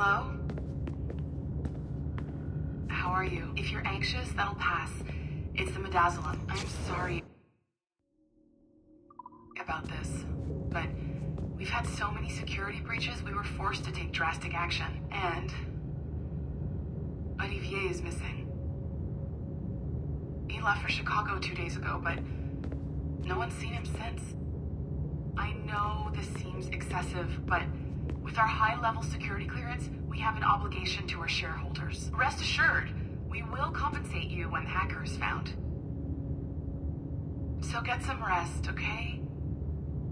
Hello? How are you? If you're anxious, that'll pass. It's the midazolam. I'm sorry about this, but we've had so many security breaches, we were forced to take drastic action. And Olivier is missing. He left for Chicago two days ago, but no one's seen him since. I know this seems excessive, but with our high-level security clearance, we have an obligation to our shareholders. Rest assured, we will compensate you when the hacker is found. So get some rest, okay?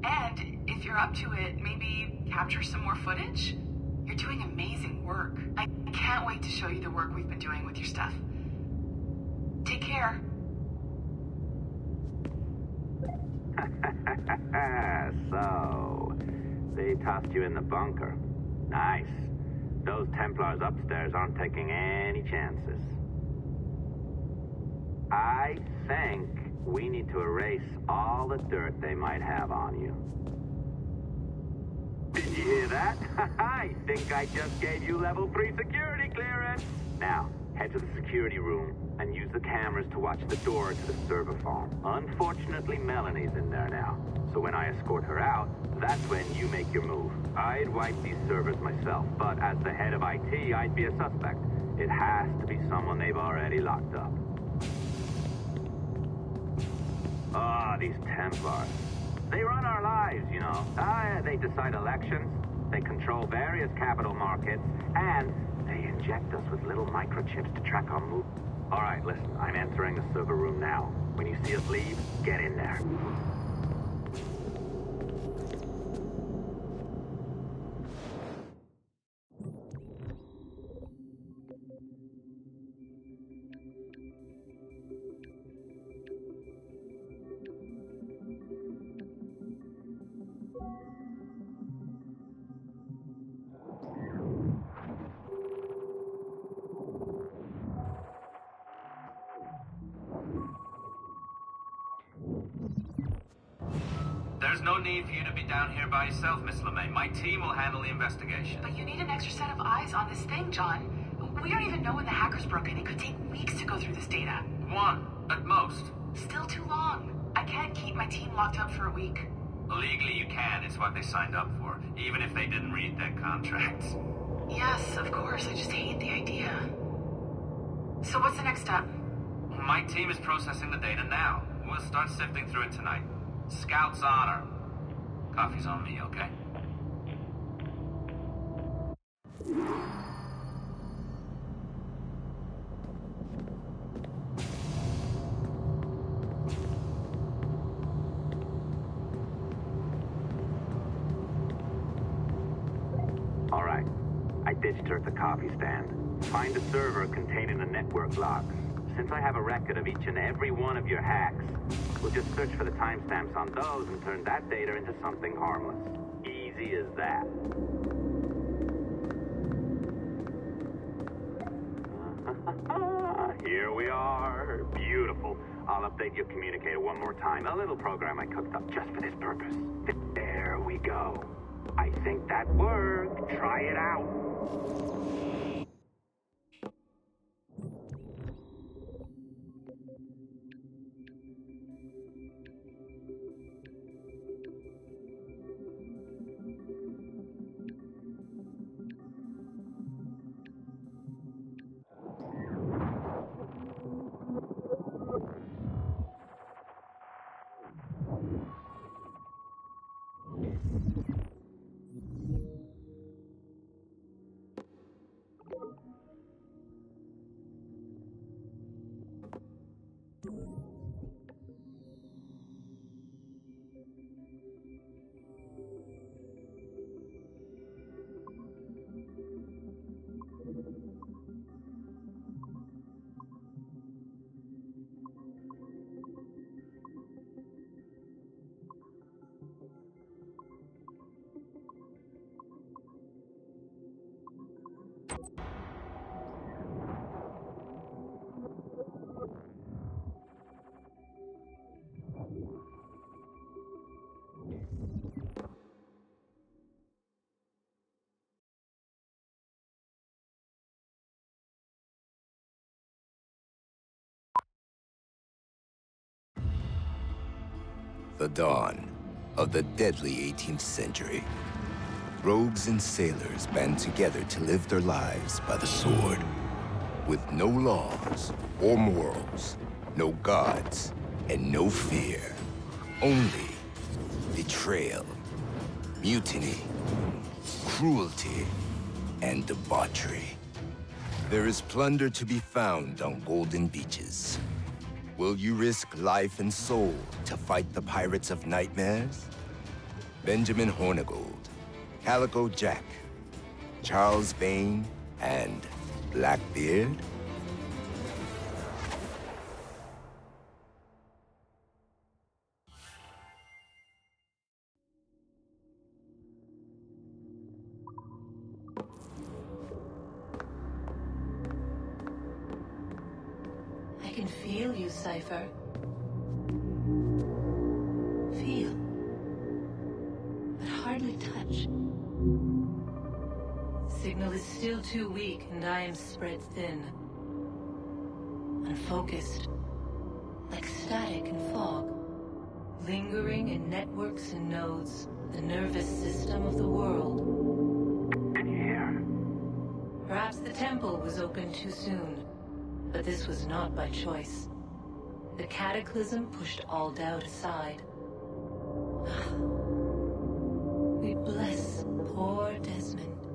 And if you're up to it, maybe capture some more footage? You're doing amazing work. I can't wait to show you the work we've been doing with your stuff. Take care. so, they tossed you in the bunker. Nice. Those Templars upstairs aren't taking any chances. I think we need to erase all the dirt they might have on you. Did you hear that? I think I just gave you level 3 security clearance. Now, head to the security room and use the cameras to watch the door to the server farm. Unfortunately, Melanie's in there now. I escort her out, that's when you make your move. I'd wipe these servers myself, but as the head of IT, I'd be a suspect. It has to be someone they've already locked up. Ah, these Templars. They run our lives, you know. Ah, they decide elections, they control various capital markets, and they inject us with little microchips to track our move. All right, listen, I'm entering the server room now. When you see us leave, get in there. There's no need for you to be down here by yourself, Miss LeMay. My team will handle the investigation. But you need an extra set of eyes on this thing, John. We don't even know when the hackers broke in. It could take weeks to go through this data. One, at most. Still too long. I can't keep my team locked up for a week. Legally, you can. It's what they signed up for, even if they didn't read their contracts. Yes, of course. I just hate the idea. So what's the next step? My team is processing the data now. We'll start sifting through it tonight. Scout's honor. Coffee's on me, okay? All right. I ditched her at the coffee stand. Find a server containing the network logs. Since I have a record of each and every one of your hacks, we'll just search for the timestamps on those and turn that data into something harmless. Easy as that. Here we are. Beautiful. I'll update your communicator one more time. A little program I cooked up just for this purpose. There we go. I think that worked. Try it out. The dawn of the deadly 18th century. Rogues and sailors band together to live their lives by the sword. With no laws or morals, no gods, and no fear. Only betrayal, mutiny, cruelty, and debauchery. There is plunder to be found on golden beaches. Will you risk life and soul to fight the pirates of nightmares? Benjamin Hornigold, Calico Jack, Charles Vane, and Blackbeard? Can feel you, Cypher. Feel. But hardly touch. Signal is still too weak, and I am spread thin. Unfocused. Like static in fog. Lingering in networks and nodes. The nervous system of the world. Can you hear? Perhaps the temple was opened too soon, but this was not by choice. The cataclysm pushed all doubt aside. We bless poor Desmond,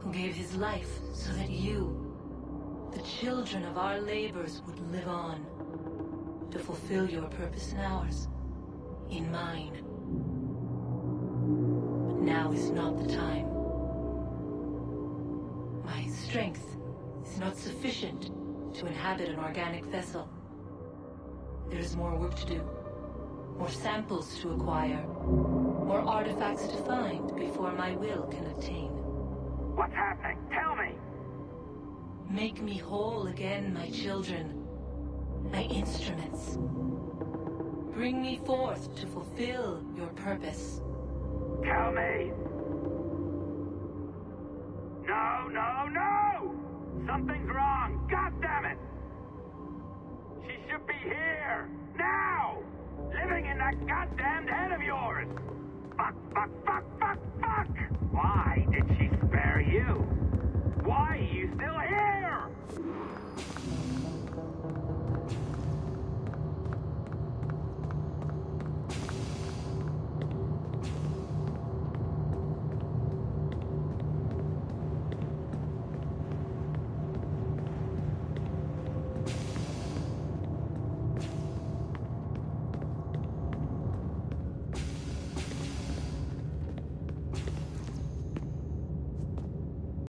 who gave his life so that you, the children of our labors, would live on, to fulfill your purpose in ours, in mine. But now is not the time. My strength is not sufficient to inhabit an organic vessel. There is more work to do. More samples to acquire. More artifacts to find before my will can obtain. What's happening? Tell me! Make me whole again, my children. My instruments. Bring me forth to fulfill your purpose. that goddamn head of yours! Fuck, fuck, fuck, fuck, fuck! Why did she spare you? Why are you still here?